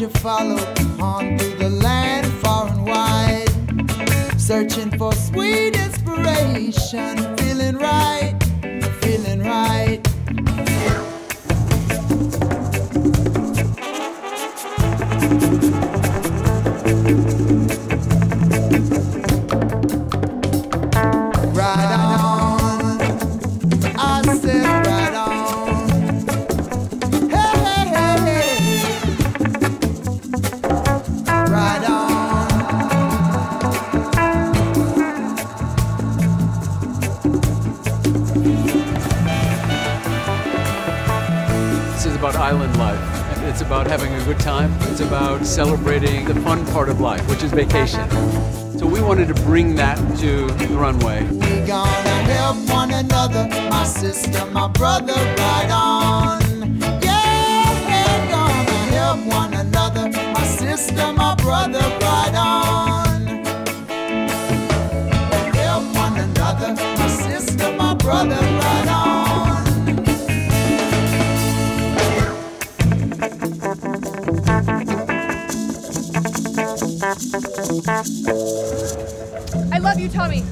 you follow, on through the land far and wide, searching for sweet inspiration, feeling Right This is about island life. It's about having a good time. It's about celebrating the fun part of life, which is vacation. So we wanted to bring that to the runway. We gonna help one another, my sister, my brother, right on. Yeah, gonna help one another, my sister, my brother, right on. Help one another, my sister, my brother, I love you, Tommy.